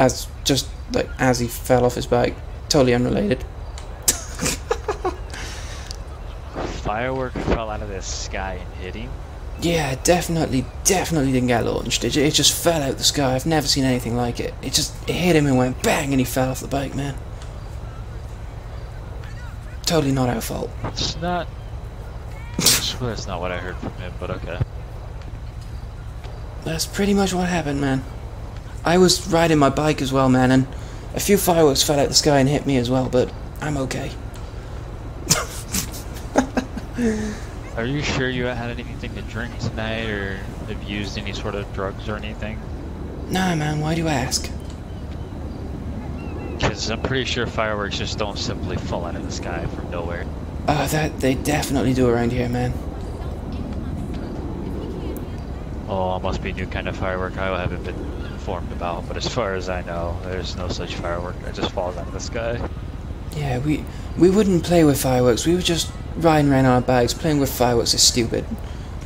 As just like as he fell off his bike, totally unrelated. Firework fell out of the sky and hit him. Yeah, definitely, definitely didn't get launched. It, it just fell out of the sky. I've never seen anything like it. It just it hit him and went bang, and he fell off the bike, man. Totally not our fault. It's not. Swear that's not what I heard from him, but okay. That's pretty much what happened, man. I was riding my bike as well, man, and a few fireworks fell out the sky and hit me as well, but I'm okay. Are you sure you had anything to drink tonight, or have used any sort of drugs or anything? Nah, man, why do you ask? Because I'm pretty sure fireworks just don't simply fall out of the sky from nowhere. Uh, that they definitely do around here, man. Oh, it must be a new kind of firework I haven't been informed about, but as far as I know, there's no such firework that just falls out of the sky. Yeah, we we wouldn't play with fireworks. We were just riding around on our bikes. Playing with fireworks is stupid.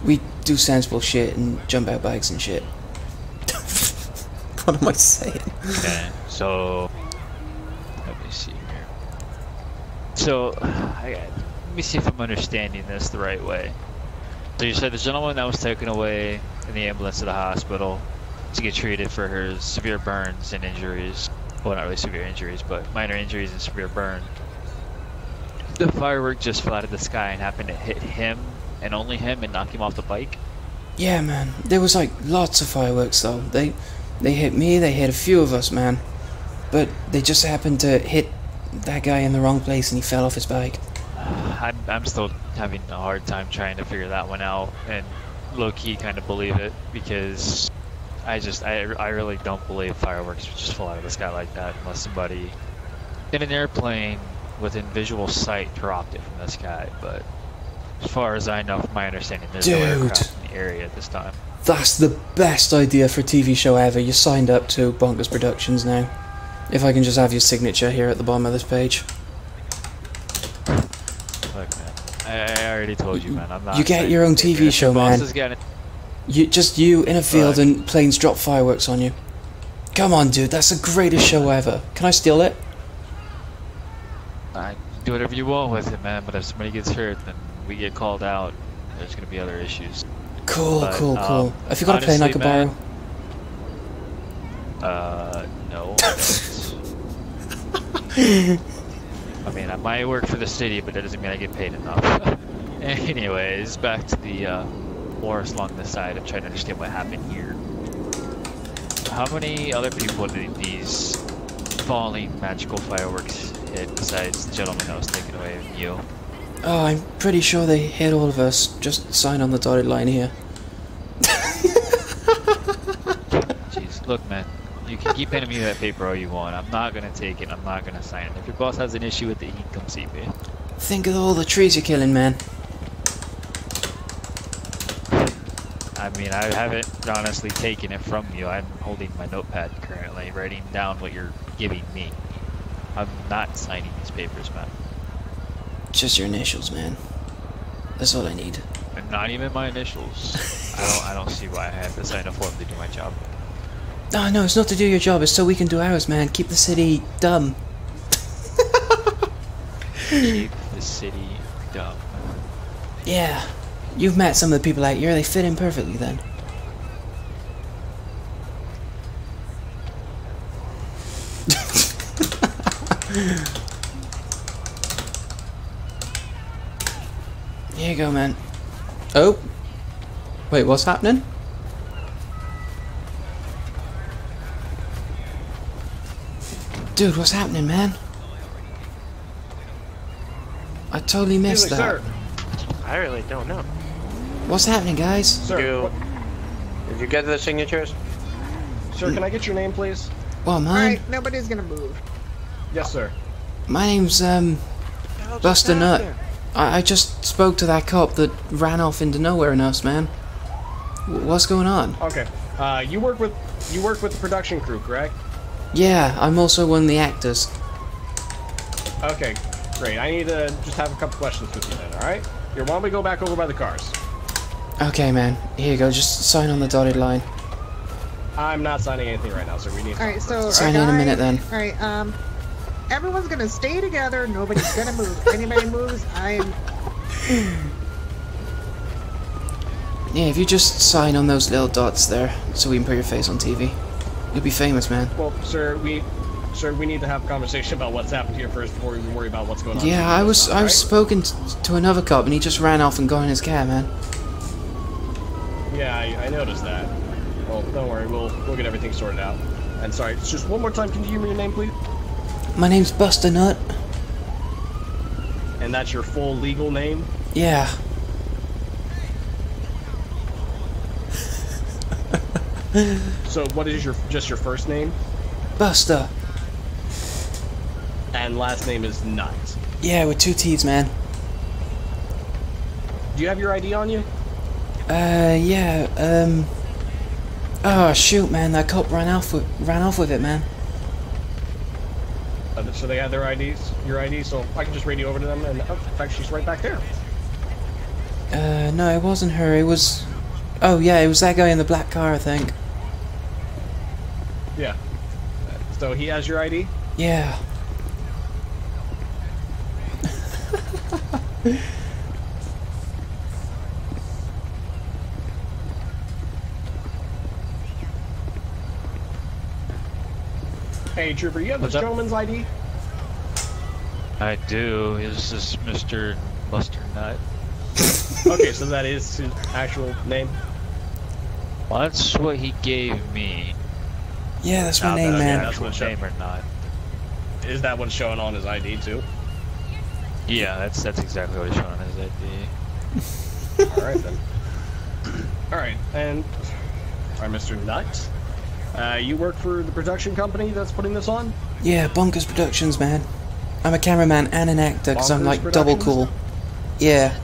We do sensible shit and jump out bikes and shit. what am I saying? Okay, so me see here. So, I, let me see if I'm understanding this the right way. So you said the gentleman that was taken away in the ambulance to the hospital to get treated for her severe burns and injuries. Well, not really severe injuries, but minor injuries and severe burn. The firework just fell out of the sky and happened to hit him and only him and knock him off the bike. Yeah, man. There was like lots of fireworks though. They they hit me, they hit a few of us, man. But they just happened to hit that guy in the wrong place and he fell off his bike. I'm, I'm still having a hard time trying to figure that one out and low key kind of believe it because I just I, I really don't believe fireworks would just fall out of the sky like that unless somebody in an airplane within visual sight dropped it from the sky. But as far as I know, from my understanding, there's no Dude. aircraft in the area at this time. That's the best idea for a TV show ever. You signed up to Bonkers Productions now. If I can just have your signature here at the bottom of this page. Look, man, I, I already told you, man. I'm not. You get your own. TV show, man. You just you in a field Look. and planes drop fireworks on you. Come on, dude. That's the greatest show ever. Can I steal it? I do whatever you want with it, man. But if somebody gets hurt, then we get called out. There's gonna be other issues. Cool, But, cool, um, cool. Have you got a plane I honestly, could man, borrow? Uh, no. I mean, I might work for the city, but that doesn't mean I get paid enough. Anyways, back to the uh, wars along the side. I'm trying to understand what happened here. How many other people did these falling magical fireworks hit besides the gentleman that was taken away with you? Oh, I'm pretty sure they hit all of us. Just sign on the dotted line here. Jeez, look, man. You can keep handing me that paper all you want. I'm not gonna take it. I'm not gonna sign it. If your boss has an issue with it, he can come see me. Think of all the trees you're killing, man. I mean, I haven't honestly taken it from you. I'm holding my notepad currently, writing down what you're giving me. I'm not signing these papers, man. Just your initials, man. That's all I need. And not even my initials. I don't. I don't see why I have to sign a form to do my job. No, no, it's not to do your job. It's so we can do ours, man. Keep the city dumb. Keep the city dumb. Yeah. You've met some of the people out here. They fit in perfectly then. Here you go, man. Oh. Wait, what's happening? Dude, what's happening, man? I totally missed Excuse me, that. sir. I really don't know. What's happening, guys? Sir, You, did you get the signatures? sir, can I get your name, please? What, mine? Alright, nobody's gonna move. Yes, sir. My name's, um, Buster Nut. I, I just spoke to that cop that ran off into nowhere in us, man. W- What's going on? Okay. Uh, you work with you work with the production crew, correct? Yeah, I'm also one of the actors. Okay, great. I need to just have a couple questions with you then. All right. Here, why don't we go back over by the cars? Okay, man. Here you go. Just sign on the dotted line. I'm not signing anything right now, so We need. Alright, so our Sign in a minute then. Alright, um, everyone's gonna stay together. Nobody's gonna move. Anybody moves, I am. Yeah, if you just sign on those little dots there, so we can put your face on TV. You'll be famous, man. Well, sir, we, sir, we need to have a conversation about what's happened here first before we worry about what's going on. Yeah, I was I was spoken t- to another cop and he just ran off and got in his car, man. Yeah, I, I noticed that. Well, don't worry. We'll we'll get everything sorted out. And sorry, just one more time. Can you give me your name, please? My name's Buster Nut. And that's your full legal name. Yeah. So, what is your just your first name? Buster. And last name is Nut. Yeah, with two T's, man. Do you have your ID on you? Uh, yeah, um... Oh, shoot, man, that cop ran off with, ran off with it, man. Uh, so they have their IDs, your ID. So I can just radio over to them. And oh, in fact, she's right back there. Uh, no, it wasn't her, it was... Oh, yeah, it was that guy in the black car, I think. Yeah. So he has your ID. Yeah. Hey, Trooper, you have What's this up? gentleman's ID? I do. Is this Mr. Buster Nut? okay, so that is his actual name. Well, that's what he gave me. Yeah, that's my Now name, that man. know That's what his show- name or not. Is that what's showing on his ID too? Yeah, that's that's exactly what he's showing on his ID. All right then. All right, and all right, Mr. Nut. Uh, you work for the production company that's putting this on? Yeah, Bonkers Productions, man. I'm a cameraman and an actor because I'm like double cool. Yeah.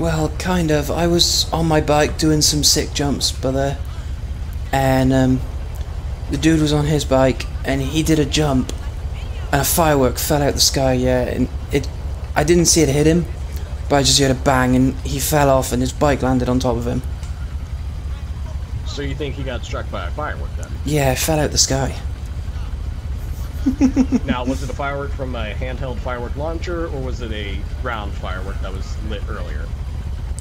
Well, kind of. I was on my bike doing some sick jumps, brother. And um, the dude was on his bike and he did a jump and a firework fell out the sky, yeah. And it, I didn't see it hit him, but I just heard a bang and he fell off and his bike landed on top of him. So you think he got struck by a firework then? Yeah, it fell out the sky. now, was it a firework from a handheld firework launcher, or was it a ground firework that was lit earlier?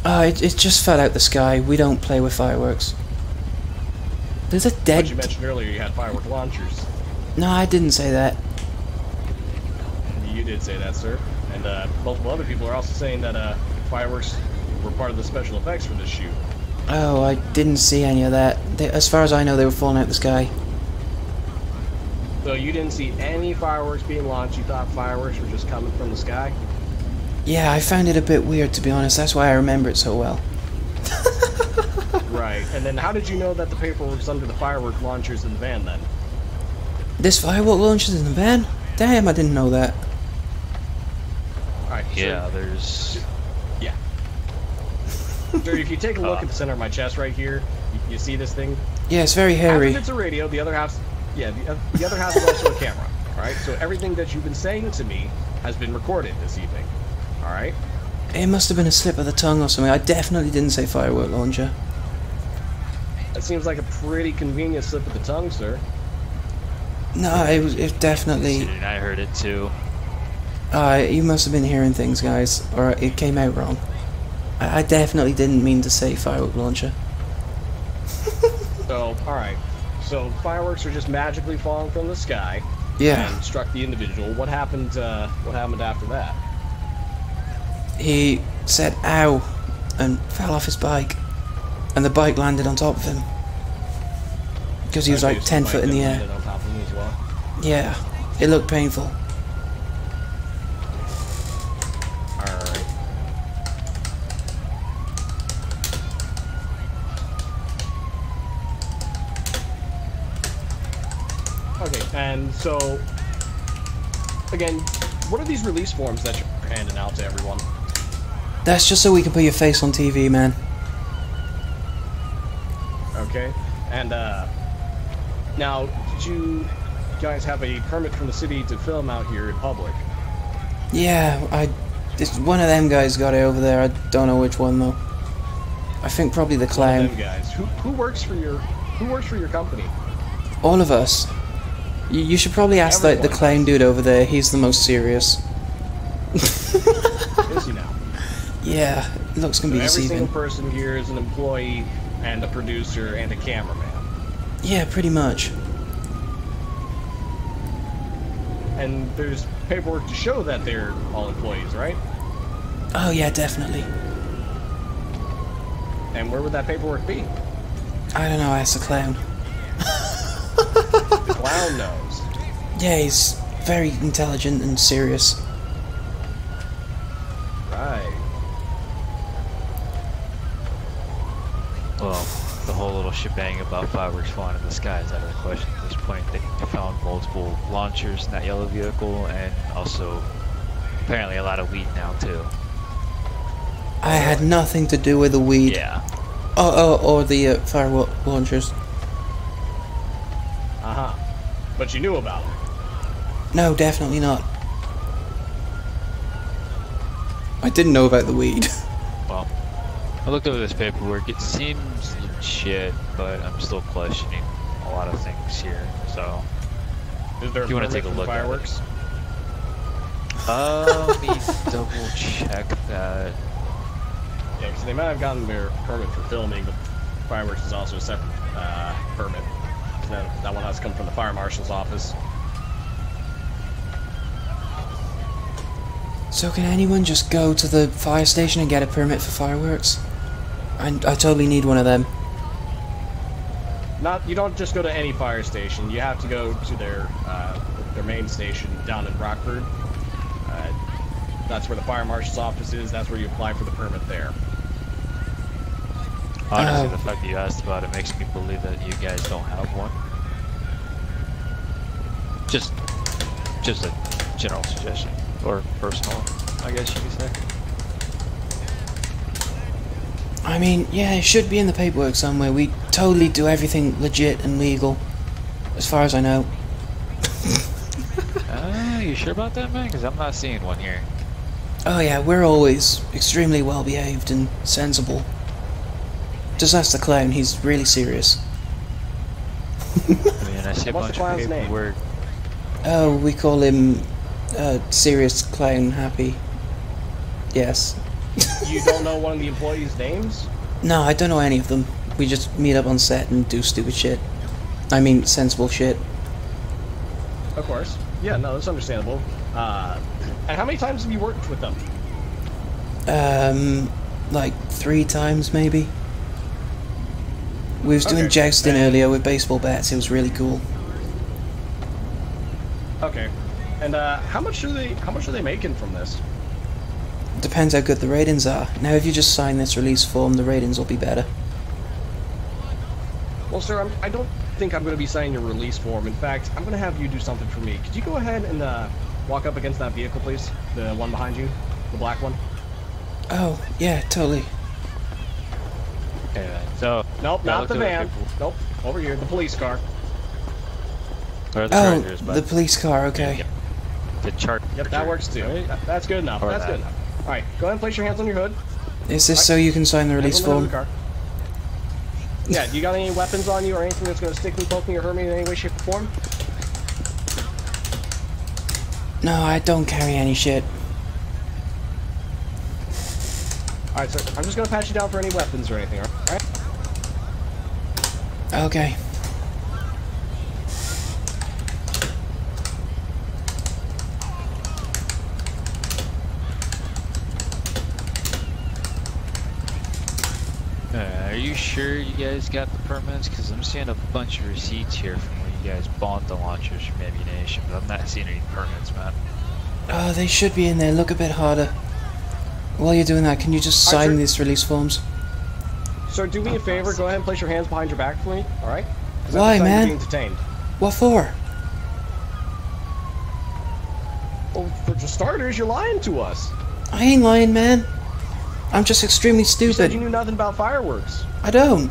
Oh, it, it just fell out the sky. We don't play with fireworks. There's a But dead. you mentioned earlier you had firework launchers. No, I didn't say that. You did say that, sir. And uh, multiple other people are also saying that uh, fireworks were part of the special effects for this shoot. Oh, I didn't see any of that. They, as far as I know, they were falling out the sky. So you didn't see any fireworks being launched. You thought fireworks were just coming from the sky. Yeah, I found it a bit weird to be honest. That's why I remember it so well. Right. And then how did you know that the paperwork was under the firework launchers in the van then? This firework launches in the van? Damn, I didn't know that. Alright. Yeah, there's. Yeah. Sir, if you take a look at the center of my chest right here, you, you see this thing? Yeah, it's very Half hairy. of it's a radio, the other half's yeah, the, oth- the other half is also a camera. All right, so everything that you've been saying to me has been recorded this evening. All right. It must have been a slip of the tongue or something. I definitely didn't say firework launcher. That seems like a pretty convenient slip of the tongue, sir. No, it was it definitely. And I heard it too. Uh, you must have been hearing things, guys, or it came out wrong. I, I definitely didn't mean to say firework launcher. So, all right. So fireworks are just magically falling from the sky. Yeah. And struck the individual. What happened? Uh, what happened after that? He said "ow" and fell off his bike, and the bike landed on top of him because he was like ten foot in the air. landed On top of him as well. Yeah, it looked painful. All right. Okay, and so again, what are these release forms that you're handing out to everyone? That's just so we can put your face on TV, man. Okay, and uh, now did you guys have a permit from the city to film out here in public? Yeah, I. One of them guys got it over there. I don't know which one though. I think probably the clown. them guys. Who who works for your who works for your company? All of us. You, you should probably ask like the Everyone. clown dude over there. He's the most serious. Is he now? Yeah, it looks gonna be every deceiving. single person here is an employee and a producer and a cameraman. Yeah, pretty much. And there's paperwork to show that they're all employees, right? Oh yeah, definitely. And where would that paperwork be? I don't know. Ask the clown. The clown knows. Yeah, he's very intelligent and serious. Right. Well, the whole little shebang about fireworks flying in the sky is out of the question at this point. They found multiple launchers in that yellow vehicle, and also apparently a lot of weed now too. I had nothing to do with the weed. Yeah. Oh, oh, or the uh, firework launchers. Uh huh. But you knew about it. No, definitely not. I didn't know about the weed. Well, I looked over this paperwork. It seems legit, but I'm still questioning a lot of things here. So, Is there if you want to take a look fireworks? at it. Uh, let me double check that. Yeah, because they might have gotten their permit for filming, but fireworks is also a separate uh, permit. 'Cause That, that one has to come from the fire marshal's office. So can anyone just go to the fire station and get a permit for fireworks? I, I totally need one of them. Not you don't just go to any fire station. You have to go to their uh, their main station down in Rockford. Uh, that's where the fire marshal's office is. That's where you apply for the permit there. Honestly, Oh. the fact that you asked about it makes me believe that you guys don't have one. Just, just a general suggestion, or personal, I guess you could say. I mean, yeah, it should be in the paperwork somewhere. We totally do everything legit and legal, as far as I know. Ah, you sure about that, man? Because I'm not seeing one here. Oh yeah, we're always extremely well behaved and sensible. Just ask the clown, he's really serious. I mean, I see a What's the bunch of clown's name? Oh, we call him uh, Serious Clown Happy. Yes. You don't know one of the employees' names? No, I don't know any of them. We just meet up on set and do stupid shit. I mean, sensible shit. Of course. Yeah, no, that's understandable. Uh, and how many times have you worked with them? Um, like three times maybe. We was doing Okay. jousting earlier with baseball bats. It was really cool. Okay. And uh, how much are they? How much are they making from this? Depends how good the ratings are. Now, if you just sign this release form, the ratings will be better. Well, sir, I'm, I don't think I'm going to be signing your release form. In fact, I'm going to have you do something for me. Could you go ahead and uh, walk up against that vehicle, please? The one behind you, the black one. Oh, yeah, totally. Okay, so. Nope, not the van. Nope, over here, the police car. The Oh, but the police car, okay. the chart. Yep, that works too. That- that's good enough. Or that's that. good enough. All right, go ahead and place your hands on your hood. Is this so you can sign the release Hands on the form? the car. Yeah, you got any weapons on you or anything that's going to stick me, poke me, or hurt me in any way, shape, or form? No, I don't carry any shit. All right, sir. I'm just going to pat you down for any weapons or anything. All right. Okay. Uh, are you sure you guys got the permits? Because I'm seeing a bunch of receipts here from where you guys bought the launchers from Ammu-Nation, but I'm not seeing any permits, man. Oh, they should be in there. Look a bit harder. While you're doing that, can you just Alright, sign sir. these release forms? Sir, do me a favor. Go ahead and place your hands behind your back for me. All right? 'Cause at Why, man? Being detained. What for? Well, for starters, you're lying to us. I ain't lying, man. I'm just extremely You said stupid. you knew nothing about fireworks. I don't.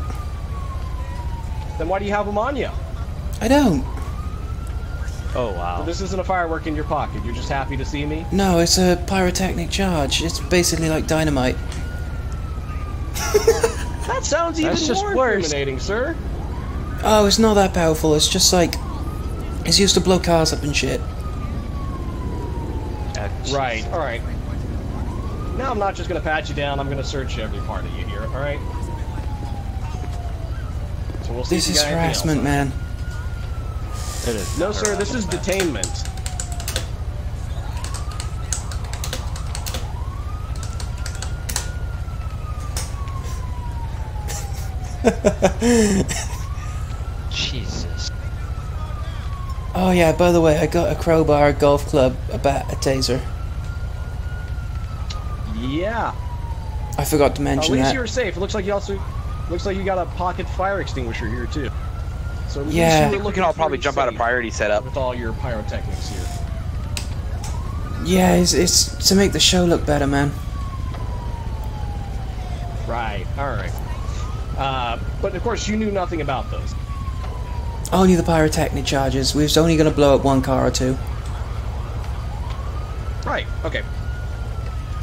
Then why do you have them on you? I don't. Oh, wow. This isn't a firework in your pocket. You're just happy to see me. No, it's a pyrotechnic charge. It's basically like dynamite. That sounds even That's just more worse. incriminating, sir. Oh, it's not that powerful. It's just like it's used to blow cars up and shit. Uh, Right. All right. Now I'm not just gonna pat you down. I'm gonna search every part of you here. All right. So we'll see. This is got anything else harassment, man. It is No, sir. This is man. detainment. Jesus. Oh yeah. By the way, I got a crowbar, a golf club, a bat, a taser. Yeah. I forgot to mention At least that. you're safe. It looks like you also looks like you got a pocket fire extinguisher here too. So at least Yeah. you I were think We can all probably jump out of safe priority setup. with all your pyrotechnics here. Yeah, it's, it's to make the show look better, man. Right. All right. Uh, but of course, you knew nothing about those. Only the pyrotechnic charges. We was only gonna blow up one car or two. Right. Okay.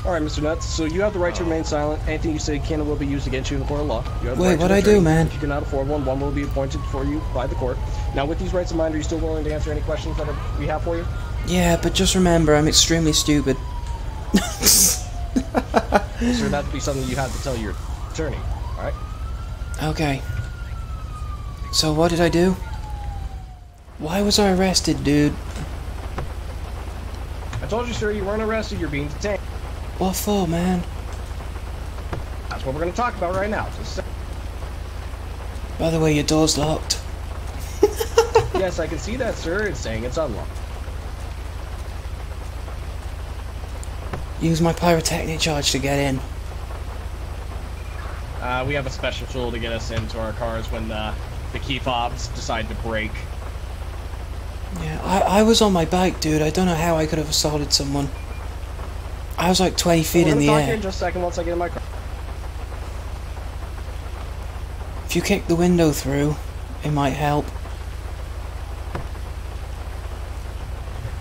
All right, Mr. Nuts. So you have the right to remain silent. Anything you say can and will be used against you in the court of law. You have the Wait, right what'd I do, man? If you cannot afford one, one will be appointed for you by the court. Now, with these rights in mind, are you still willing to answer any questions that are, we have for you? Yeah, but just remember, I'm extremely stupid. Sir, that'd be something you have to tell your attorney. All right. Okay. So what did I do? Why was I arrested, dude? I told you, sir, you weren't arrested. You're being detained. What for, man? That's what we're going to talk about right now. Just. By the way, your door's locked. yes, I can see that, sir. It's saying it's unlocked. Use my pyrotechnic charge to get in. Uh, we have a special tool to get us into our cars when the, the key fobs decide to break. Yeah, I, I was on my bike, dude. I don't know how I could have assaulted someone. I was like 20 feet in the talk here air. in just a second once I get in my car. If you kick the window through, it might help.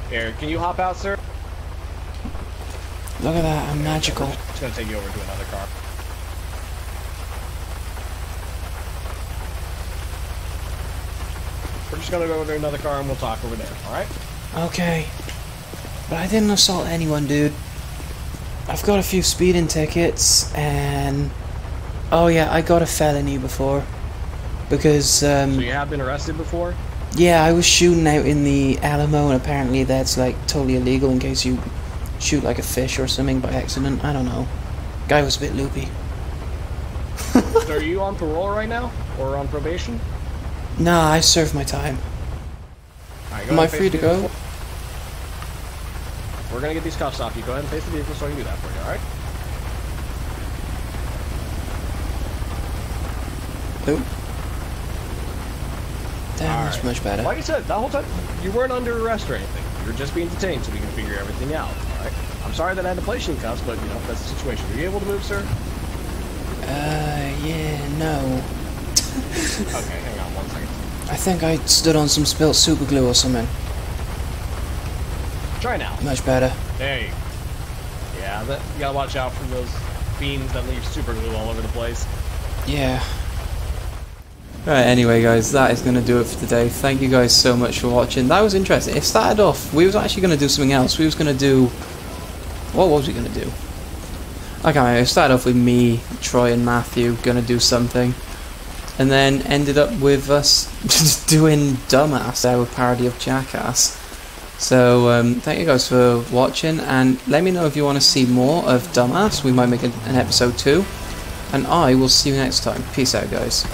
Here, can you hop out, sir? Look at that, I'm magical. Just gonna take you over to another car. We're just gonna go over to another car and we'll talk over there, alright? Okay. But I didn't assault anyone, dude. I've got a few speeding tickets, and... Oh yeah, I got a felony before. Because, um... So you have been arrested before? Yeah, I was shooting out in the Alamo, and apparently that's, like, totally illegal in case you shoot, like, a fish or something by accident. I don't know. Guy was a bit loopy. so are you on parole right now? Or on probation? Nah, I served my time. Alright, go Am I free to go? vehicle. We're gonna get these cuffs off you. Go ahead and face the vehicle so I can do that for you, alright? Nope. Damn, that's much better. Like I said, the whole time, you weren't under arrest or anything. You were just being detained so we can figure everything out, alright? I'm sorry that I had to place you in cuffs, but, you know, that's the situation. Are you able to move, sir? Uh, yeah, no. okay, hang on one second. I think I stood on some spilt super glue or something. Try now. Much better. There you go. Yeah, that, you gotta watch out for those fiends that leave super glue all over the place. Yeah. Right, anyway guys, that is going to do it for today. Thank you guys so much for watching. That was interesting. It started off, we was actually going to do something else. We was going to do... What was we going to do? I can't remember. It started off with me, Troy and Matthew going to do something. And then ended up with us just doing Dumbass, our parody of Jackass. So, um, thank you guys for watching, and let me know if you want to see more of Dumbass. We might make an episode 2. And I will see you next time. Peace out, guys.